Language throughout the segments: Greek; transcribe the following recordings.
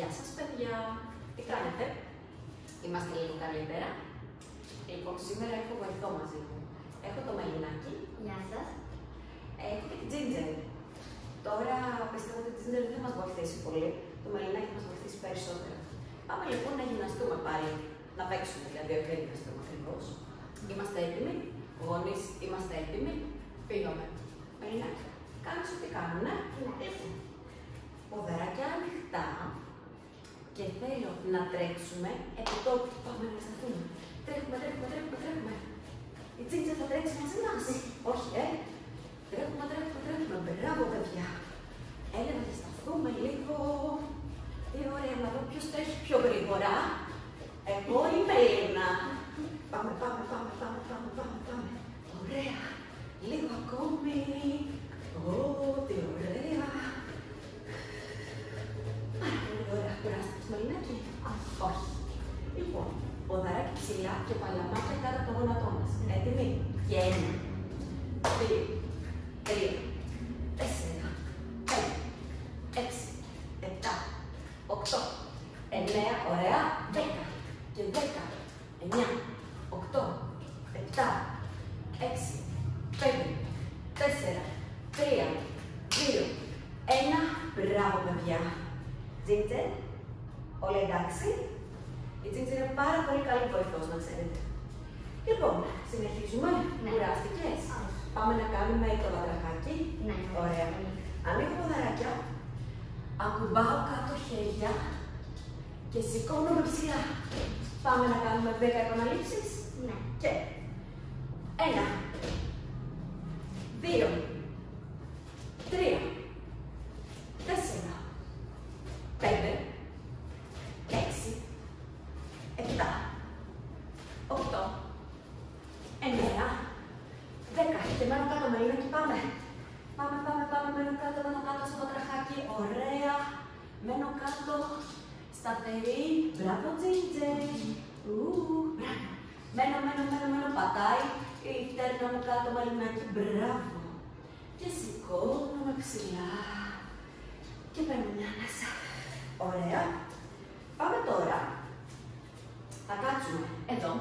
Γεια σας παιδιά, τι κάνετε, είμαστε λίγο καλύτερα. Λοιπόν, σήμερα έχω βοηθό μαζί μου. Έχω το μαλλινάκι, Γεια σας. έχω και την Ginger. Τώρα πιστεύω ότι η Ginger δεν θα μας βοηθήσει πολύ, το μαλλινάκι θα μας βοηθήσει περισσότερο. Πάμε λοιπόν να γυμναστούμε πάλι, να παίξουμε δηλαδή, όχι να γυμναστούμε ακριβώς. Είμαστε έτοιμοι, γονείς είμαστε έτοιμοι, πήγαμε. Μαλλινάκι, κάνεις ό,τι κάνουν, ναι. Ναι. Λοιπόν, ποδαράκια ανοιχτά και θέλω να τρέξουμε επί τόπου. Πάμε να σταθούμε. Τρέχουμε, τρέχουμε, τρέχουμε, τρέχουμε. Η Τζίντζα θα τρέξει μαζί μας. Όχι, ε. Τρέχουμε, τρέχουμε, τρέχουμε. Μπράβο, παιδιά. Έλα να σταθούμε λίγο. Τι ωραία, να δω ποιος τρέχει πιο γρήγορα. Εγώ είμαι η Έλληνα. Πάμε, πάμε, πάμε, πάμε, πάμε, πάμε, πάμε. Ωραία. Λίγο ακόμη. Ω, τι ωραία. Πάρα πολύ ωραία. Κουράστηκες μαλλινάκι. Όχι. Λοιπόν, ποδαράκι ψηλά και παλαμάκια κάτω από το γόνατό μας. Έτοιμοι. Και ένα, δύο, τρία, τέσσερα, πέντε, έξι, επτά, οκτώ, εννέα, ωραία, δέκα. Και δέκα, εννιά, οκτώ, επτά, έξι, πέντε, τέσσερα, τρία, δύο, ένα. Μπράβο, παιδιά. Τζίντζερ, όλα εντάξει. Η Τζίντζερ είναι πάρα πολύ καλή βοηθός, να ξέρετε. Λοιπόν, συνεχίζουμε. Ναι. Κουράστηκες. Όχι. Πάμε να κάνουμε το βατραχάκι. Ναι. Ωραία. Ανοίγω ποδαράκια. Ακουμπάω κάτω χέρια και σηκώνομαι ψηλά. Πάμε να κάνουμε 10 επαναλήψεις. Ναι. Και ένα, δύο, τρία, τέσσερα, πέντε, έξι, επτά, οκτώ, εννέα, δέκα. Και μένω κάτω με είναι και πάμε. Πάμε, πάμε, πάμε, μένω κάτω, μένω κάτω στο πατραχάκι. Ωραία. Μένω κάτω. Σταθερή. Μπράβο, Τζίντζε. Ου, μπράβο. Μένω, μένω, μένω, μένω. Πατάει η φτέρνα μου κάτω, μαλλινάκι. Μπράβο. Και σηκώνομαι ψηλά. Και παίρνω μια ανάσα. Ωραία. Πάμε τώρα. Θα κάτσουμε εδώ.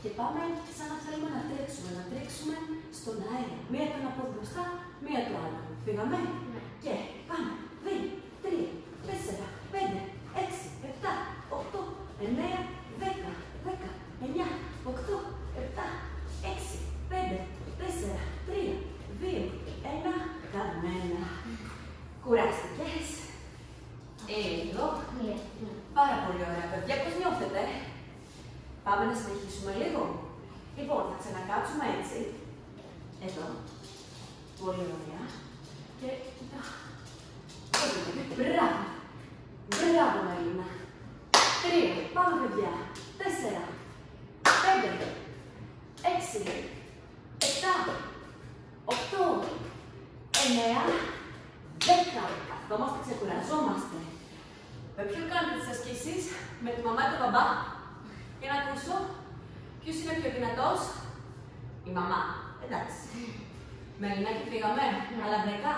Και πάμε σαν να θέλουμε να τρέξουμε, να τρέξουμε στον αέρα. Μία το ένα πόδι μπροστά, μία το άλλο. Φύγαμε; Ναι. Και πάμε. Δύο, τρία, τέσσερα, πέντε, έξι, επτά, οκτώ, εννέα, δέκα, δέκα, εννιά, οκτώ, επτά, έξι, πέντε, τέσσερα, τρία, δύο, ένα, κανένα. Κουράστηκες; Εδώ. Ναι. Πάρα πολύ ωραία, παιδιά. Πώς νιώθετε, Πάμε να συνεχίσουμε λίγο. Λοιπόν, θα ξανακάτσουμε έτσι. Εδώ. Πολύ ωραία. Και... Μπράβο. Μπράβο, Μαρίνα. Τρία. Πάμε, παιδιά. Τέσσερα. Πέντε. Έξι. Επτά. Οκτώ. Εννέα. Δέκα. Καθόμαστε, ξεκουραζόμαστε. Με ποιον κάνετε τις ασκήσεις, με τη μαμά και τον μπαμπά. Για να ακούσω. Ποιος είναι πιο δυνατός; Η μαμά. Εντάξει. Με Ελληνάκι φύγαμε. Αλλά δεκά.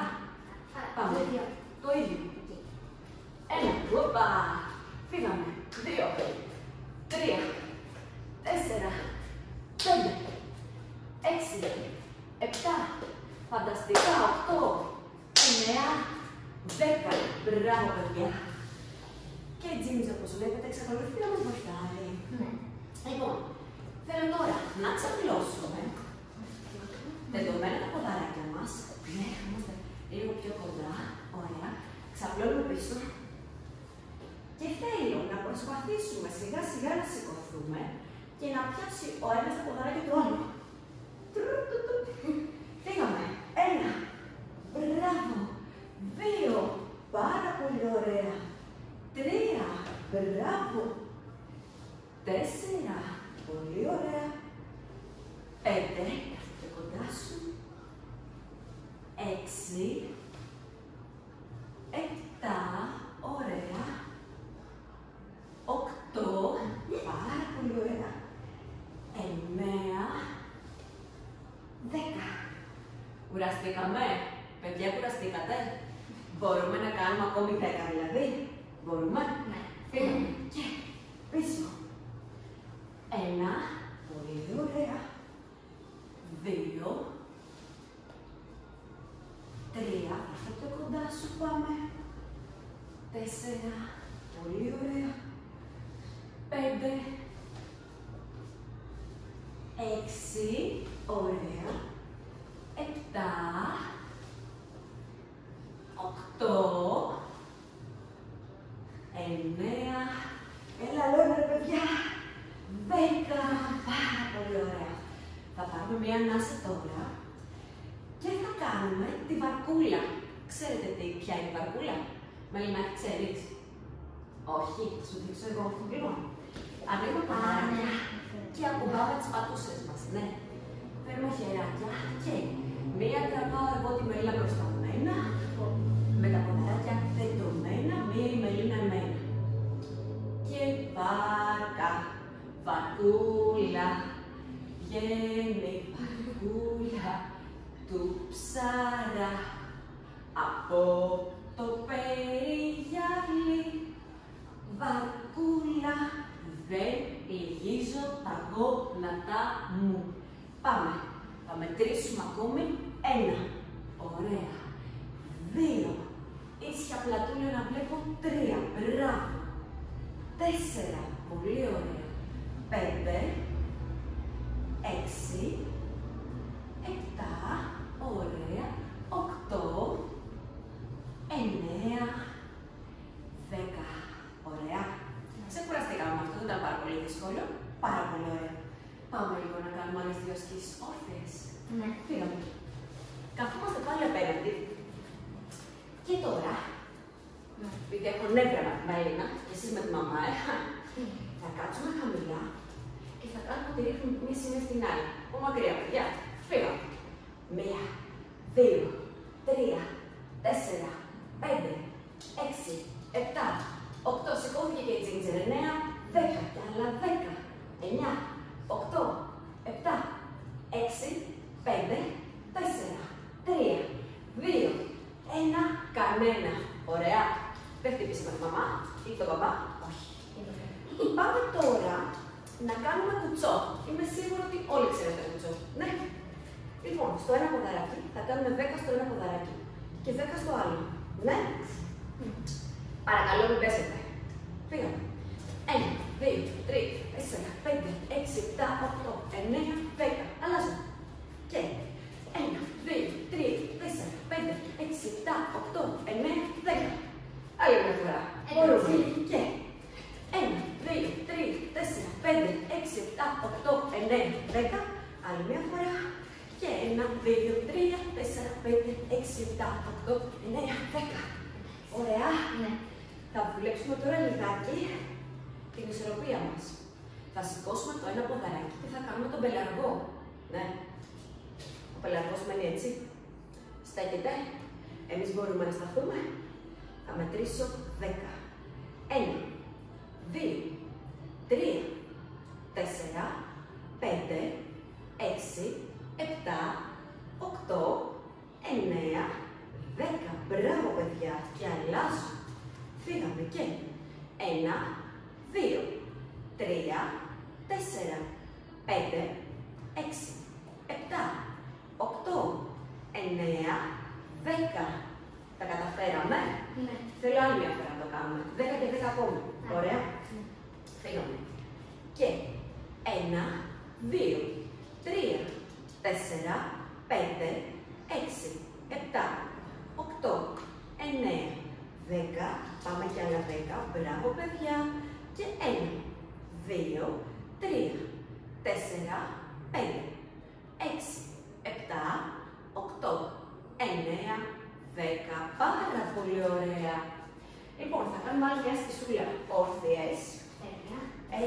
Πάμε. Δύο. Το ίδιο. Ένα. Οπα. Φύγαμε. Δύο. Τρία. Τέσσερα. Πέντε. Έξι. Επτά. Φανταστικά. Οκτώ. Εννέα. Δέκα. Μπράβο, παιδιά. Και η Τζίμιζ, όπως βλέπετε, εξακολουθεί να μας βοηθάει. Ναι. Λοιπόν, θέλω τώρα να ξαπλώσουμε δεδομένα τα ποδαράκια μας. Ναι, είμαστε λίγο πιο κοντά. Ωραία. Ξαπλώνουμε πίσω. Και θέλω να προσπαθήσουμε σιγά σιγά να σηκωθούμε και να πιάσει ο ένας το ποδαράκι του άλλου. Τρου, του, του. Φύγαμε. Ένα. Μπράβο. Δύο. Πάρα πολύ ωραία. Τρία. Μπράβο. Τέσσερα. Πολύ ωραία. Πέντε. Έρχεται κοντά σου. Έξι. Επτά. Ωραία. Οκτώ. Πάρα πολύ ωραία. Εννέα. Δέκα. Κουραστήκαμε. Παιδιά, κουραστήκατε. Μπορούμε να κάνουμε ακόμη 10 δηλαδή. Μπορούμε. Ναι. Φύγαμε. Και πίσω. Ένα. Πολύ ωραία. Δύο. Κοντά σου πάμε. Τέσσερα. Πολύ ωραία. Πέντε. Έξι. Ωραία. Επτά. Οκτώ. Εννέα. Έλα λόγια ρε παιδιά. Δέκα. Πάρα πολύ ωραία. Θα πάρουμε μία ανάσα τώρα και θα κάνουμε τη βαρκούλα. Ξέρετε τι, ποια είναι η βαρκούλα; Μελινάκη, ξέρεις; Όχι, θα σου δείξω εγώ λοιπόν. Ανοίγουμε τα Α, ναι. μάτια και ακουμπάμε τις πατούσες μας, ναι. Παίρνουμε χεράκια και μία τραβάω εγώ τη μελίνα προσταμμένα, με τα ποδαράκια ένα. Ωραία. Δύο. Ίσια πλατούλια να βλέπω τρία. Μπράβο. Τέσσερα. Πολύ ωραία. Πέντε. Έξι. Επτά. Ωραία. Οκτώ. Εννέα. Δέκα. Ωραία. Ξεκουραστήκαμε με αυτό, δεν ήταν πάρα πολύ δύσκολο. Πάρα πολύ ωραία. Πάμε λίγο να κάνουμε άλλες δύο ασκήσεις όρθιες. Ναι. Φύγαμε. Καθόμαστε πάλι απέναντι. Και τώρα, επειδή έχω νεύρα με την Μαλίνα, και εσείς με τη μαμά, ε, θα κάτσουμε χαμηλά και θα κάνουμε ότι ρίχνουμε μία σημεία στην άλλη. Από μακριά, παιδιά. Φύγαμε. Μία, δύο, τρία, τέσσερα, πέντε, έξι, επτά, οκτώ. Σηκώθηκε και η τζίντζερ. Εννέα, δέκα. Και άλλα δέκα. Εννιά, οκτώ, επτά, έξι, πέντε, τέσσερα, τρία, δύο, ένα, κανένα. Ωραία. Δεν χτυπήσει με τη μαμά ή τον παπά. Όχι. Πάμε τώρα να κάνουμε κουτσό. Είμαι σίγουρη ότι όλοι ξέρετε κουτσό. Ναι. Λοιπόν, στο ένα ποδαράκι θα κάνουμε 10 στο ένα ποδαράκι και 10 στο άλλο. Ναι. Παρακαλώ μην πέσετε. Φύγαμε. Ένα, δύο, τρία, τέσσερα, πέντε, έξι, επτά, οκτώ, εννέα, δέκα. Αλλάζω. Και ένα, δύο, τρία, τέσσερα, πέντε, έξι, επτά, οκτώ, εννέα, δέκα. Άλλη μια φορά. Μπορούμε. Και ένα, δύο, τρία, τέσσερα, πέντε, έξι, επτά, οκτώ, εννέα, δέκα. Άλλη μια φορά. Και ένα, δύο, τρία, τέσσερα, πέντε, έξι, επτά, οκτώ, εννέα, δέκα. Ωραία. Ναι. Θα δουλέψουμε τώρα λιγάκι την ισορροπία μας. Θα σηκώσουμε το ένα ποδαράκι και θα κάνουμε τον πελαργό. Ναι. Ο πελαργός μένει έτσι. Στέκεται. Εμείς μπορούμε να σταθούμε. Θα μετρήσω 10. 1, 2, Θέλω άλλη μια φορά να το κάνουμε. 10 και 10 ακόμη. Ωραία. Ναι. Φύγαμε. Και 1, 2, 3, 4, 5, 6, 7, 8, 9, 10. Πάμε και άλλα 10. Μπράβο, παιδιά. Και 1, 2, 3, 4, 5, 6, 7, 8, 9, 10. Πάρα πολύ ωραία. Λοιπόν, θα κάνουμε άλλη μια σκησούλα όρθιες. Τέλεια. Ε,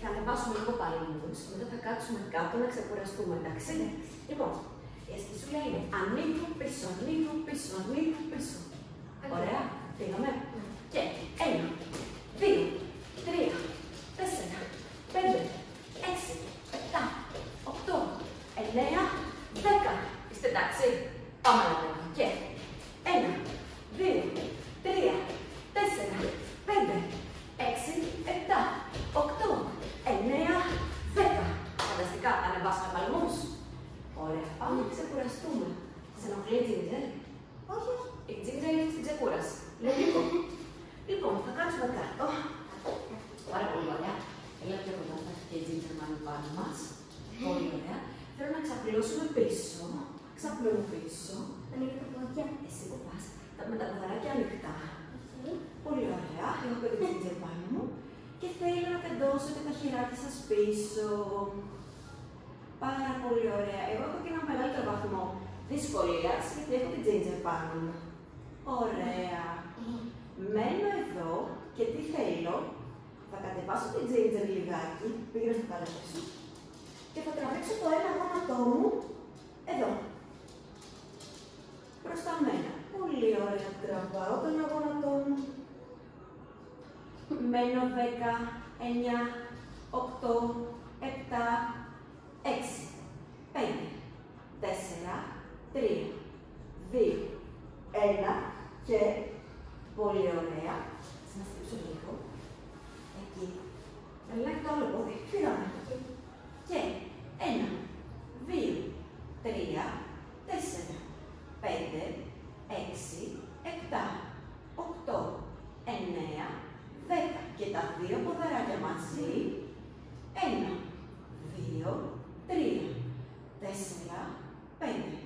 θα ανεβάσουμε λίγο παλμούς, μετά θα κάτσουμε κάτω να ξεκουραστούμε, εντάξει. Λοιπόν, η ασκησούλα είναι ανοίγω πίσω, ανοίγω πίσω, ανοίγω πίσω. Ωραία, πήγαμε. Και ένα, δύο, τρία, τέσσερα, πέντε, έξι, επτά, οκτώ, εννέα, δέκα. Είστε εντάξει. Πάμε να δούμε. Και ένα, δύο, Ξαπλώνω πίσω. Ανοίγω τα πόδια. Εσύ που πας, τα- με τα ποδαράκια ανοιχτά. Οκ. Πολύ ωραία. Έχω και την Τζίντζερ πάνω μου. Και θέλω να τεντώσετε τα χεράκια σας πίσω. Πάρα πολύ ωραία. Εγώ έχω και ένα μεγαλύτερο βαθμό δυσκολίας, γιατί έχω την Τζίντζερ πάνω μου. Ωραία. Μένω εδώ και τι θέλω. Θα κατεβάσω την Τζίντζερ λιγάκι, πήγαινε στο κάτω σου. Και θα τραβήξω το ένα γόνατό μου εδώ. Μπροστά μένα. Πολύ ωραία. Τραβάω το ένα γόνατό μου. Μένω 10, 9, 8, 7, 6, 5, 4, 3, 2, 1 και πολύ ωραία. Θα να στρίψω λίγο. Εκεί. Ελέγχω το άλλο πόδι. Φύγαμε. Και ένα, δύο, τρία, τέσσερα, πέντε, έξι, επτά, οκτώ, εννέα, δέκα. Και τα δύο ποδαράκια μαζί. Ένα, δύο, τρία, τέσσερα, πέντε,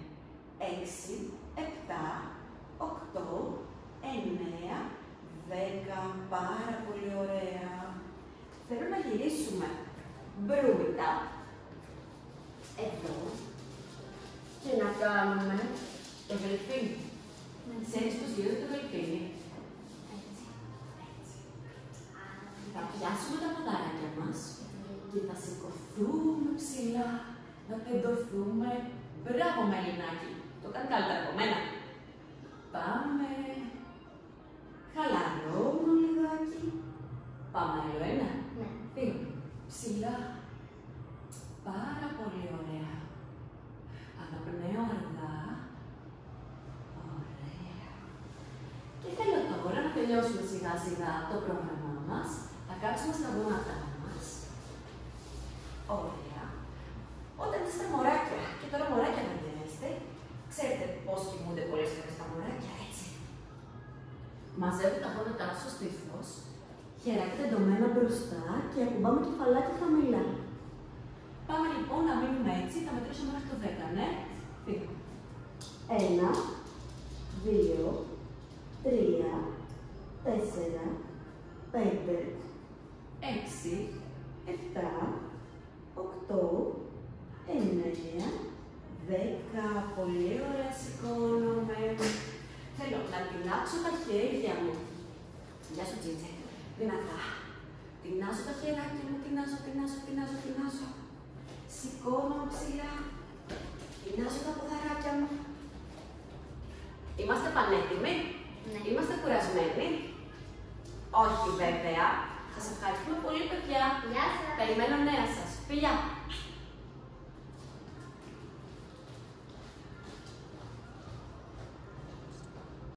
έξι, επτά, οκτώ, εννέα, δέκα. Πάρα πολύ ωραία. Θέλω να γυρίσουμε μπρούμητα. Εδώ. Και να κάνουμε το δελφίνι. Ξέρεις πώς γίνεται το δελφίνι. Έτσι, έτσι. Θα πιάσουμε τα ποδάρια μας και θα σηκωθούμε ψηλά, να τεντωθούμε. Μπράβο, Μελινάκη. Το κάνει καλύτερα από μένα. Πάμε. Χαλαρώνω λιγάκι. Πάμε άλλο ένα. Ναι. Δύο. Ψηλά. Πάρα πολύ ωραία. Αναπνέω αργά. Ωραία. Και θέλω τώρα να τελειώσουμε σιγά σιγά το πρόγραμμά μας. Θα κάτσουμε στα γόνατά μας. Ωραία. Όταν είστε μωράκια, και τώρα μωράκια δεν γίνεστε, ξέρετε πώς κοιμούνται πολλές φορές τα μωράκια, έτσι. Μαζεύω τα γόνατά σου στο στήθος, χεράκια τεντωμένα μπροστά και ακουμπάμε κεφαλάκι χαμηλά. Πάμε λοιπόν να μείνουμε έτσι, θα μετρήσω μέχρι το 10, ναι. Φύγω. Ένα, δύο, τρία, τέσσερα, πέντε, έξι, επτά, οκτώ, εννέα, δέκα. Πολύ ωραία σηκώνομαι. Θέλω να τεινάξω τα χέρια μου. Γεια σου, Τζίτζε. Δυνατά. Τεινάζω τα χεράκια μου, τεινάζω, τεινάζω, τεινάζω, τεινάζω. Σηκώνω ψηλά. Τεινάζω τα ποδαράκια μου. Είμαστε πανέτοιμοι; Ναι. Είμαστε κουρασμένοι; Όχι βέβαια. Σας ευχαριστούμε πολύ παιδιά. Γεια σας. Περιμένω νέα σας. Φιλιά.